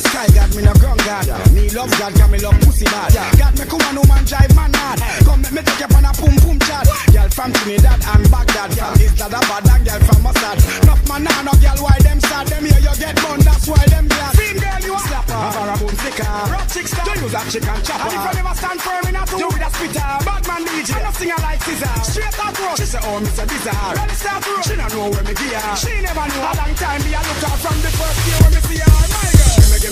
sky, God me no ground God. Me love God, cause me love pussy bad. God me come on no man drive man mad. Come make me take you on a boom boom chat. Girl from Trinidad and Baghdad, from this that a bad girl from Mossad. Enough man now, no girl why them sad. Them here you get bun, that's why them glad. Seen girl you a slapper, have a boom sticker. Rock chick star, don't use a chicken chopper. And if I never stand firm, in a two with a spitter. Bad man DJ, I no singer like scissor. Straight out road, she say oh Mr. Bizarre. Ready start road, she no know where me gear. She never knew a long time be alone.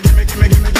gimme, gimme, gimme, gimme.